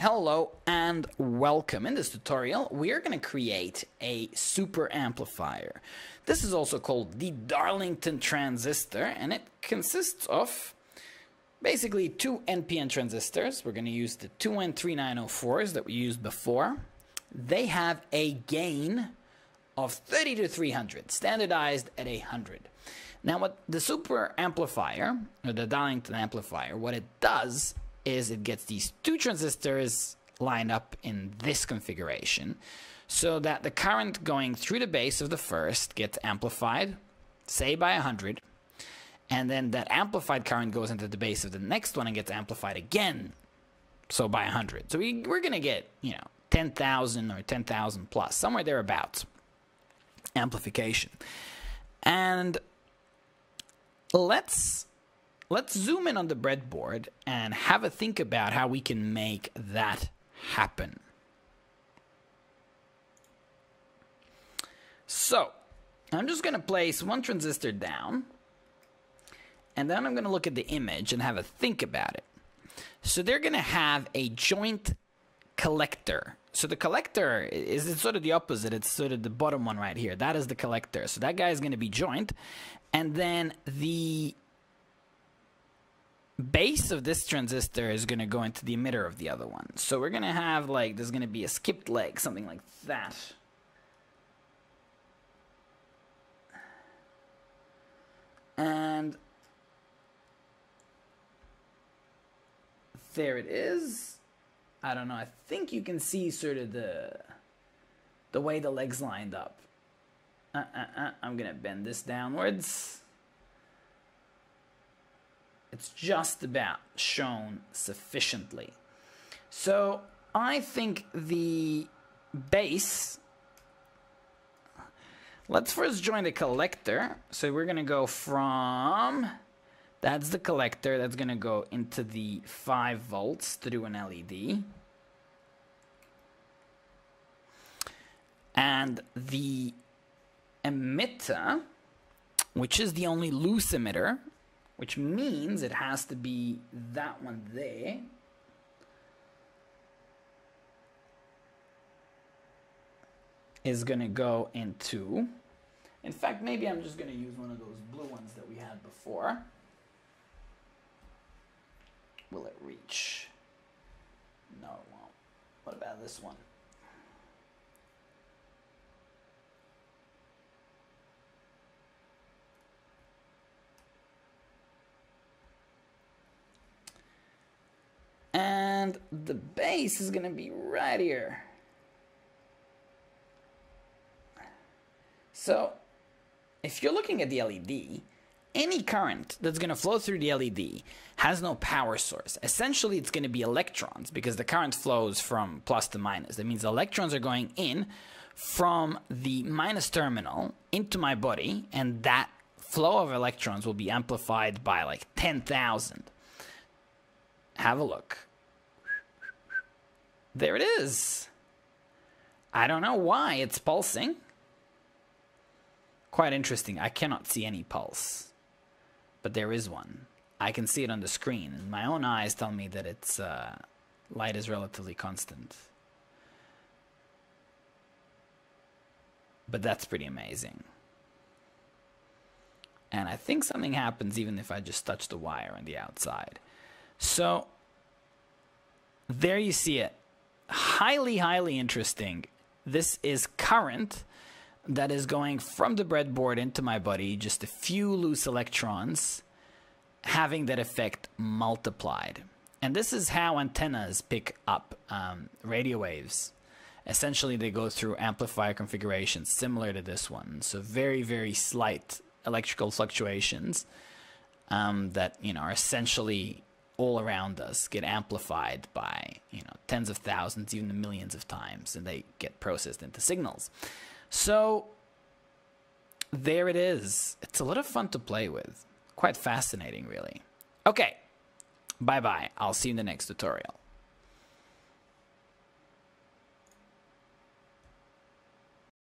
Hello and welcome. In this tutorial, we are going to create a super amplifier. This is also called the Darlington transistor, and it consists of basically two NPN transistors. We're going to use the 2N3904s that we used before. They have a gain of 30 to 300, standardized at 100. Now, what the super amplifier, or the Darlington amplifier, what it does is it gets these two transistors lined up in this configuration so that the current going through the base of the first gets amplified, say by 100, and then that amplified current goes into the base of the next one and gets amplified again, so by 100. So we, we're going to get, you know, 10,000 or 10,000 plus, somewhere thereabouts, amplification. And let's let's zoom in on the breadboard and have a think about how we can make that happen. So, I'm just going to place one transistor down, and then I'm going to look at the image and have a think about it. So they're going to have a joint collector. So the collector is sort of the opposite. It's sort of the bottom one right here. That is the collector. So that guy is going to be joint. And then the base of this transistor is going to go into the emitter of the other one. So we're going to have like, there's going to be a skipped leg, something like that. And there it is. I don't know. I think you can see sort of the the way the legs lined up. Uh, uh, uh. I'm going to bend this downwards it's just about shown sufficiently. So I think the base, let's first join the collector. So we're going to go from, that's the collector, that's going to go into the 5 volts through an LED. And the emitter, which is the only loose emitter, which means it has to be that one there. Is going to go into, in fact, maybe I'm just going to use one of those blue ones that we had before. Will it reach? No, it won't. What about this one? And the base is to be right here. So if you're looking at the LED, any current that's going to flow through the LED has no power source. Essentially, it's going to be electrons because the current flows from plus to minus. That means electrons are going in from the minus terminal into my body, and that flow of electrons will be amplified by like 10,000 have a look. There it is. I don't know why it's pulsing. Quite interesting. I cannot see any pulse, but there is one. I can see it on the screen, my own eyes tell me that its uh, light is relatively constant. But that's pretty amazing. And I think something happens even if I just touch the wire on the outside. So there you see it. Highly, highly interesting. This is current that is going from the breadboard into my body, just a few loose electrons having that effect multiplied. And this is how antennas pick up um, radio waves. Essentially, they go through amplifier configurations similar to this one. So very, very slight electrical fluctuations um, that you know are essentially all around us get amplified by you know tens of thousands even millions of times and they get processed into signals. So there it is. It's a lot of fun to play with. Quite fascinating really. Okay. Bye bye i'll see you in the next tutorial